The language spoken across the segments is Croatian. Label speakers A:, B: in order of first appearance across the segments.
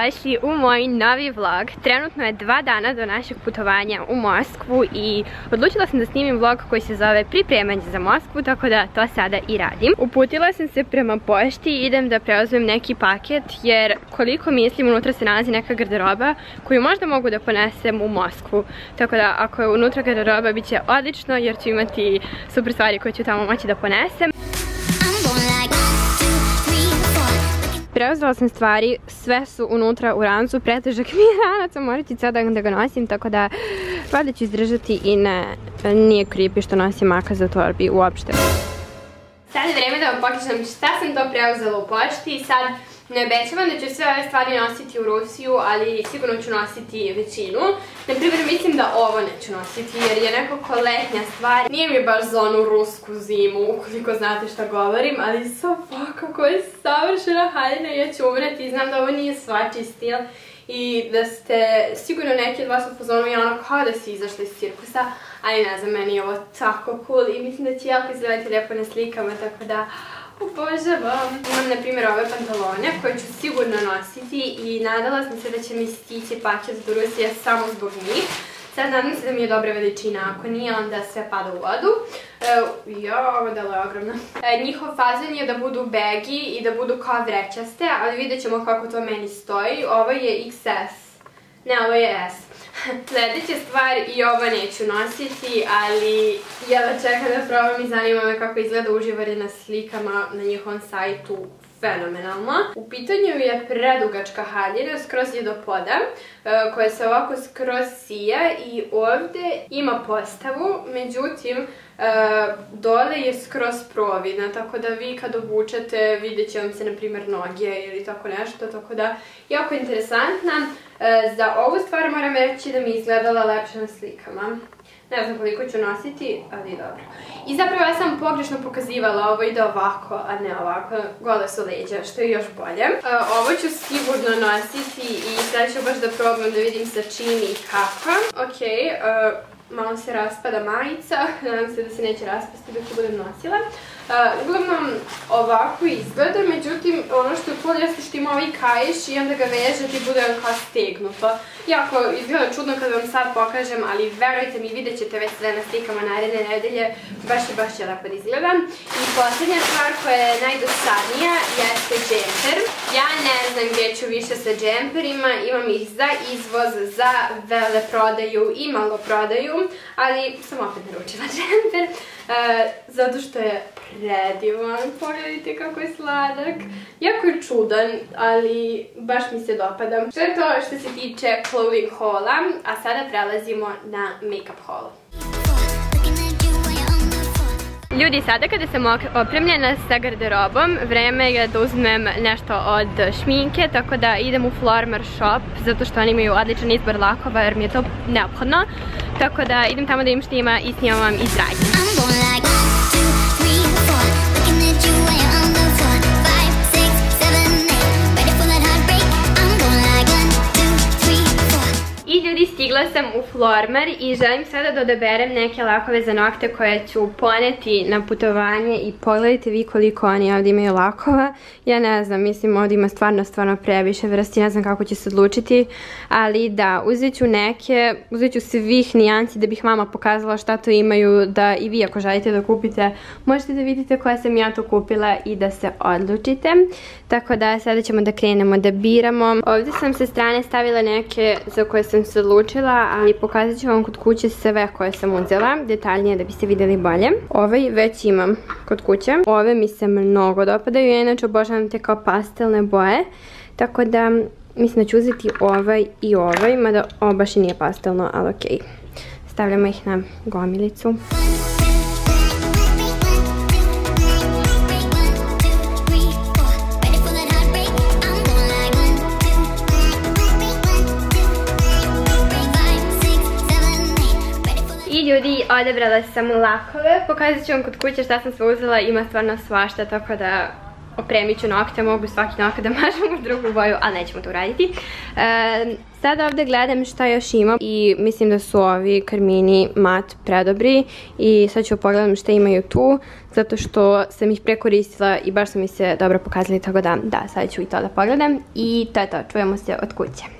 A: dobrodošli u moj novi vlog. Trenutno je dva dana do našeg putovanja u Moskvu i odlučila sam da snimim vlog koji se zove pripremanje za Moskvu, tako da to sada i radim. Uputila sam se prema pošti i idem da preuzmem neki paket, jer koliko mislim unutra se nalazi neka garderoba koju možda mogu da ponesem u Moskvu. Tako da ako je unutra garderoba bit će odlično jer ću imati super stvari koje ću tamo moći da ponesem. Preuzela sam stvari, sve su unutra u rancu, pretežak mi je ranac, morat ću sada da ga nosim, tako da valjda ću izdržati i ne, nije creepy što nosim maka za torbi uopšte. Sad je vreme da vam pokažem šta sam to preuzela u pošti i sad ne obećavam da ću sve ove stvari nositi u Rusiju, ali sigurno ću nositi većinu. Naprimjer, mislim da ovo neću nositi jer je nekako letnja stvar. Nije mi baš za onu rusku zimu, ukoliko znate šta govorim, ali so kako je savršena haljina ja ću umreti. Znam da ovo nije svačiji stil i da ste sigurno neki od vas u ono kao da si izašli iz cirkusa, ali ne znam, meni je ovo tako cool i mislim da će jako izgledati lijepo na slikama, tako da Obožavam. Imam na primjer ove pantalone koje ću sigurno nositi i nadala sam se da će mi stići paket do Rusije samo zbog njih. Sad nadam se da mi je dobra veličina, ako nije onda sve pada u vodu. Jo, ovo delo je ogromno. E, njihov fazan je da budu begi i da budu kao vrećaste, ali vidjet ćemo kako to meni stoji. Ovo je XS. Ne, ovo je S. Sljedeća stvar i ovo neću nositi, ali ja čekam da probam i zanima me kako izgleda uživanje na slikama na njihovom sajtu fenomenalno. U pitanju je predugačka haljina, skroz je do poda, e, koja se ovako skroz sija i ovdje ima postavu, međutim, e, dole je skroz providna, tako da vi kad obučete vidjet će vam se na primjer noge ili tako nešto, tako da jako interesantna. E, za ovu stvar moram reći da mi izgledala lepše na slikama. Ne znam koliko ću nositi, ali dobro. I zapravo ja sam pogrešno pokazivala, ovo ide ovako, a ne ovako, gole su leđa, što je još bolje. E, ovo ću sigurno nositi i sad ću baš da probam da vidim sa čim i kako. Ok, e, malo se raspada majica, nadam se da se neće raspasti dok budem nosila. Uglavnom ovako izgleda, međutim ono što je cool jeste što ima ovaj kaješ i onda ga vežete i bude kao stegnuto. Jako izgleda čudno kad vam sad pokažem, ali verujte mi, vidjet ćete već sve na slikama naredne nedelje, baš je baš je lepo da izgleda. I posljednja stvar koja je najdosadnija jeste džemper. Ja ne znam gdje ću više sa džemperima, imam ih za izvoz, za vele prodaju i malo prodaju, ali sam opet naručila džemper. E, zato što je predivan, pogledajte kako je sladak. Jako je čudan, ali baš mi se dopada. Što je to što se tiče clothing hauла, a sada prelazimo na make-up haul. Ljudi, sada kada sam opremljena sa garderobom, vreme je da uzmem nešto od šminke, tako da idem u Flormar shop, zato što oni imaju odličan izbor lakova jer mi je to neophodno. Tako da idem tamo da im što ima i snimam vam iz stigla sam u Flormar i želim sada da odaberem neke lakove za nokte koje ću poneti na putovanje i pogledajte vi koliko oni ovdje imaju lakova. Ja ne znam, mislim ovdje ima stvarno, stvarno previše vrsti, ne znam kako će se odlučiti, ali da, uzet ću neke, uzet ću svih nijanci da bih vama pokazala šta to imaju, da i vi ako želite da kupite, možete da vidite koja sam ja to kupila i da se odlučite. Tako da sada ćemo da krenemo da biramo. Ovdje sam sa strane stavila neke za koje sam se odlučila, ali pokazat ću vam kod kuće sve koje sam uzela, detaljnije da biste vidjeli bolje. Ovaj već imam kod kuće. Ove mi se mnogo dopadaju, ja inače obožavam te kao pastelne boje. Tako da mislim da ću uzeti ovaj i ovaj, mada ovo baš i nije pastelno, ali okej. Stavljamo ih na gomilicu. Ljudi, odebrala sam lakove. Pokazat ću vam kod kuće šta sam sve uzela. Ima stvarno svašta, tako da opremit ću nokte. Mogu svaki nokte da mažem u drugu boju, ali nećemo to uraditi. Sada ovdje gledam šta još imam i mislim da su ovi karmini mat predobri i sad ću pogledam šta imaju tu zato što sam ih prekoristila i baš su mi se dobro pokazali tako da da sad ću i to da pogledam i to je to, čujemo se od kuće.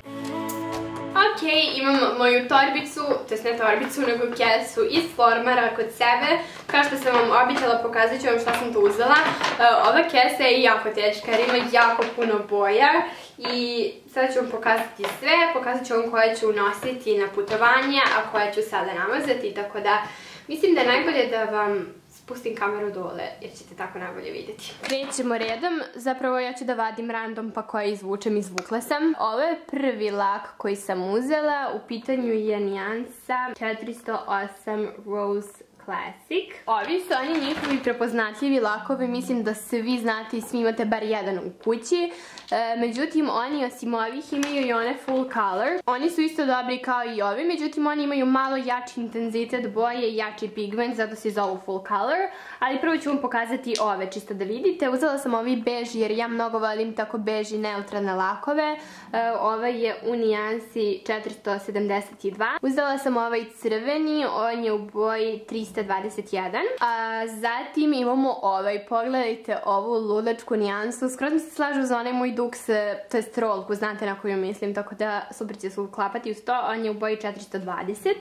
A: Ok, imam moju torbicu, to ne torbicu, nego kesu iz Formara kod sebe. Kao što sam vam običala, pokazat ću vam šta sam tu uzela. E, ova kesa je jako teška jer ima jako puno boja i sada ću vam pokazati sve. Pokazat ću vam koje ću nositi na putovanje, a koje ću sada namazati, tako da mislim da je najbolje da vam spustim kameru dole jer ćete tako najbolje vidjeti. Krećemo redom, zapravo ja ću da vadim random pa koje izvučem, izvukla sam. Ovo je prvi lak koji sam uzela, u pitanju je nijansa 408 Rose Classic. Ovi su oni njihovi prepoznatljivi lakovi, mislim da svi znate i svi imate bar jedan u kući. E, međutim, oni osim ovih imaju i one full color. Oni su isto dobri kao i ovi, međutim oni imaju malo jači intenzitet boje i jači pigment, zato se zovu full color. Ali prvo ću vam pokazati ove, čisto da vidite. Uzela sam ovi beži jer ja mnogo volim tako beži neutralne lakove. E, ovaj je u nijansi 472. Uzela sam ovaj crveni, on je u boji 321. A zatim imamo ovaj, pogledajte ovu ludačku nijansu. Skoro mi se slažu za onaj moj duks, to je strolku, znate na koju mislim, tako da super će se uklapati uz to. On je u boji 420.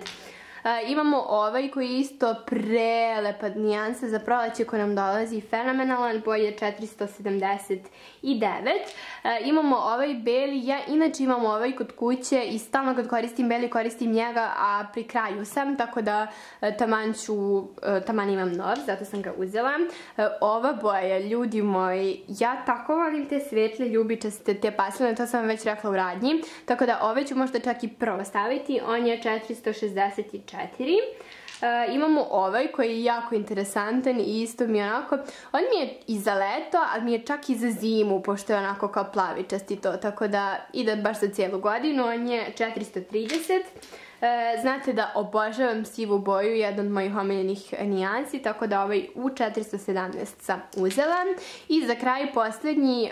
A: imamo ovaj koji je isto prelepa nijansa za proleće koji nam dolazi fenomenalan, boj je 479. imamo ovaj beli, ja inače imam ovaj kod kuće i stalno kad koristim beli koristim njega, a pri kraju sam, tako da taman ću, taman imam nov, zato sam ga uzela. ova boja, ljudi moji, ja tako volim te svetle ljubičaste, te pasline, to sam vam već rekla u radnji, tako da ove ću možda čak i prvo staviti, on je 464 četiri. E, imamo ovaj koji je jako interesantan i isto mi je onako, on mi je i za leto, ali mi je čak i za zimu, pošto je onako kao plavičast i to, tako da ide baš za cijelu godinu, on je 430. E, znate da obožavam sivu boju, jedan od mojih omiljenih nijansi, tako da ovaj u 417 sam uzela. I za kraj posljednji e,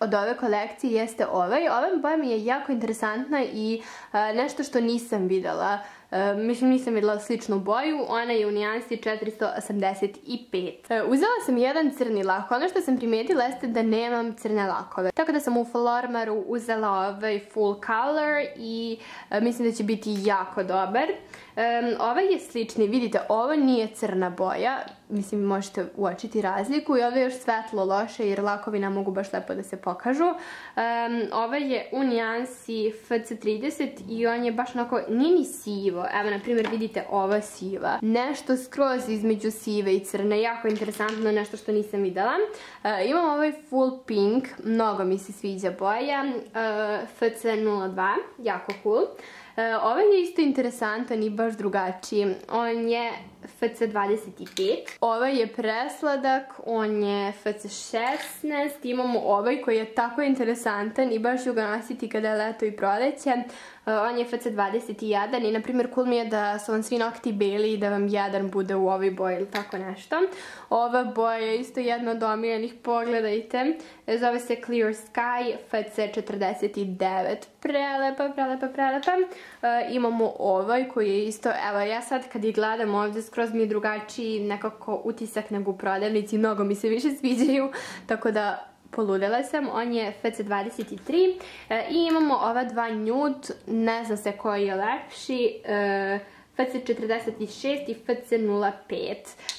A: od ove kolekcije jeste ovaj. Ova boja mi je jako interesantna i nešto što nisam vidjela E, mislim nisam vidjela sličnu boju, ona je u nijansi 485. E, uzela sam jedan crni lak, ono što sam primijetila jeste da nemam crne lakove. Tako da sam u Flormaru uzela ovaj full color i e, mislim da će biti jako dobar. ovaj je slični, vidite, ovo nije crna boja, mislim možete uočiti razliku i ovo je još svetlo loše jer lakovi nam mogu baš lepo da se pokažu. ovaj je u nijansi FC30 i on je baš onako, nije ni sivo, evo na primjer vidite ova siva. Nešto skroz između sive i crne, jako interesantno, nešto što nisam videla. imam ovaj full pink, mnogo mi se sviđa boja, FC02, jako cool. Ovaj je isto interesantan i baš drugačiji. On je FC25. Ovaj je presladak, on je FC16. Imamo ovaj koji je tako interesantan i baš ću ga nositi kada je leto i proleće. Uh, on je FC21 i na primjer cool mi je da su vam svi nokti beli i da vam jedan bude u ovoj boji ili tako nešto. Ova boja je isto jedna od omiljenih, pogledajte. Zove se Clear Sky FC49. Prelepa, prelepa, prelepa. Uh, imamo ovaj koji je isto, evo ja sad kad ih gledam ovdje skroz mi je drugačiji nekako utisak nego u prodavnici, mnogo mi se više sviđaju, tako da poludela sam, on je FC23 e, i imamo ova dva nude, ne zna se koji je lepši, e, FC46 i FC05.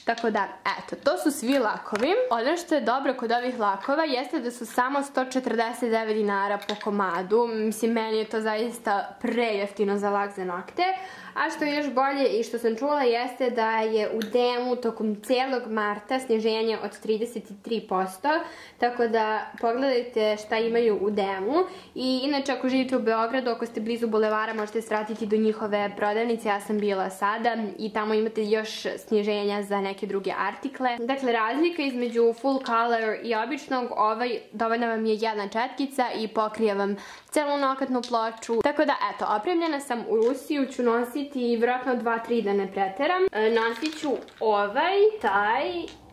A: Tako da, eto, to su svi lakovi. Ono što je dobro kod ovih lakova jeste da su samo 149 dinara po komadu. Mislim, meni je to zaista prejeftino za lak za nokte. A što je još bolje i što sam čula jeste da je u demu tokom cijelog marta snježenje od 33%. Tako da pogledajte šta imaju u demu. I inače ako živite u Beogradu, ako ste blizu bulevara možete sratiti do njihove prodavnice. Ja sam bila sada i tamo imate još snježenja za neke druge artikle. Dakle, razlika između full color i običnog, ovaj dovoljna vam je jedna četkica i pokrije vam celu nokatnu ploču. Tako da, eto, opremljena sam u Rusiju, ću nositi vjerojatno 2-3 da ne preteram. E, nosit ću ovaj, taj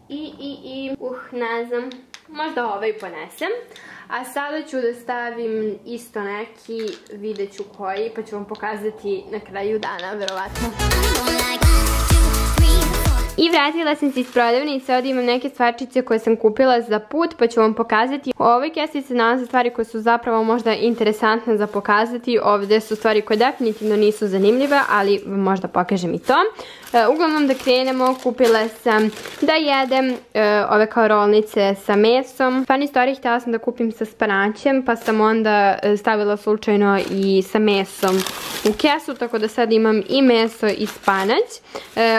A: i, i, i, uh, ne znam, Možda ovaj ponesem. A sada ću da stavim isto neki, vidjet ću koji, pa ću vam pokazati na kraju dana, verovatno. I vratila sam se iz prodavnice, ovdje imam neke stvarčice koje sam kupila za put, pa ću vam pokazati. U ovoj kesi se nalaze stvari koje su zapravo možda interesantne za pokazati. Ovdje su stvari koje definitivno nisu zanimljive, ali možda pokažem i to. E, uglavnom da krenemo, kupila sam da jedem e, ove kao rolnice sa mesom. Funny story, htjela sam da kupim sa spanaćem, pa sam onda e, stavila slučajno i sa mesom u kesu, tako da sad imam i meso i spanać.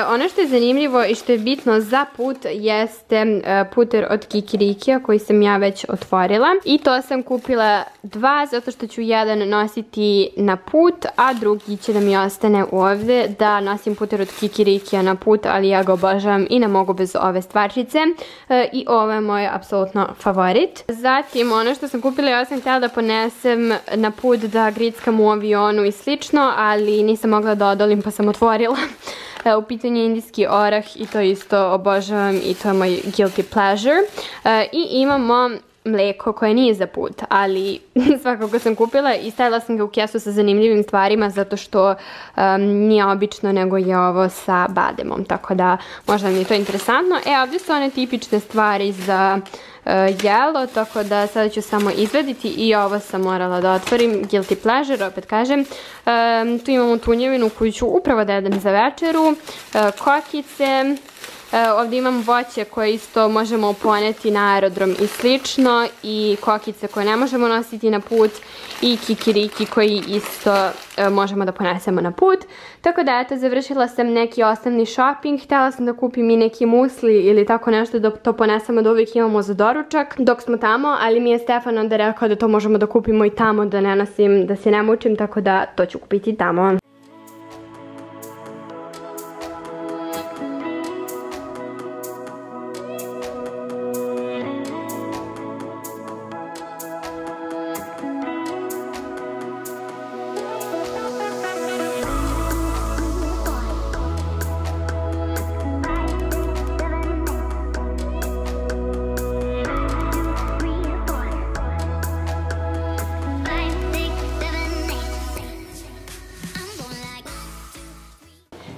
A: Ono što je zanimljivo i što je bitno za put jeste puter od Kikirikija koji sam ja već otvorila. I to sam kupila dva zato što ću jedan nositi na put, a drugi će da mi ostane ovdje da nosim puter od Kikirikija Rikija na put, ali ja ga obožavam i ne mogu bez ove stvarčice. E, I ovo je moj apsolutno favorit. Zatim, ono što sam kupila, ja sam htjela da ponesem na put da grickam u avionu i slično, ali nisam mogla da odolim pa sam otvorila. E, u pitanju indijski orah i to isto obožavam i to je moj guilty pleasure. E, I imamo mleko koje nije za put, ali svakako sam kupila i stavila sam ga u kesu sa zanimljivim stvarima zato što nije obično nego je ovo sa bademom, tako da možda mi je to interesantno. E, ovdje su one tipične stvari za jelo, tako da sada ću samo izvediti i ovo sam morala da otvorim, guilty pleasure, opet kažem. tu imamo tunjevinu koju ću upravo da jedem za večeru, e, kokice, E, ovdje imam voće koje isto možemo poneti na aerodrom i slično i kokice koje ne možemo nositi na put i kikiriki koji isto možemo da ponesemo na put. Tako da eto, završila sam neki osnovni shopping, htjela sam da kupim i neki musli ili tako nešto da to ponesemo da uvijek imamo za doručak dok smo tamo, ali mi je Stefan onda rekao da to možemo da kupimo i tamo, da ne nosim, da se ne mučim, tako da to ću kupiti tamo.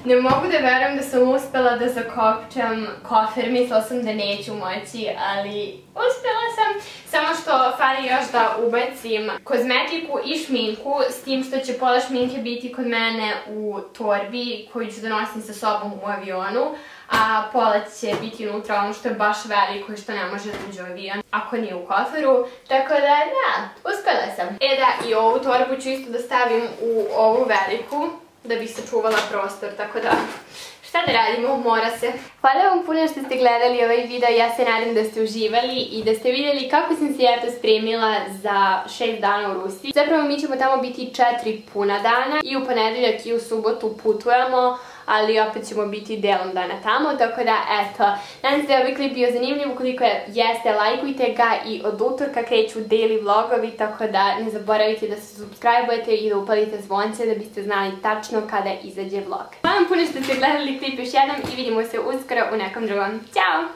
A: Ne mogu da verujem da sam uspela da zakopčam kofer, mislila sam da neću moći, ali uspela sam. Samo što fali još da ubacim kozmetiku i šminku, s tim što će pola šminke biti kod mene u torbi koju ću da sa sobom u avionu, a pola će biti unutra ono što je baš veliko i što ne može da uđe avion ako nije u koferu. Tako da, da, uspela sam. E da, i ovu torbu ću isto da stavim u ovu veliku da bi se čuvala prostor, tako da šta da radimo, mora se. Hvala vam puno što ste gledali ovaj video, ja se nadam da ste uživali i da ste vidjeli kako sam se ja to spremila za 6 dana u Rusiji. Zapravo mi ćemo tamo biti 4 puna dana i u ponedeljak i u subotu putujemo ali opet ćemo biti delom dana tamo, tako da eto, nadam se da je ovaj klip bio zanimljiv, ukoliko jeste, lajkujte ga i od utorka kreću daily vlogovi, tako da ne zaboravite da se subscribe-ujete i da upalite zvonce da biste znali tačno kada izađe vlog. Hvala vam puno što ste gledali klip još jednom i vidimo se uskoro u nekom drugom. Ćao!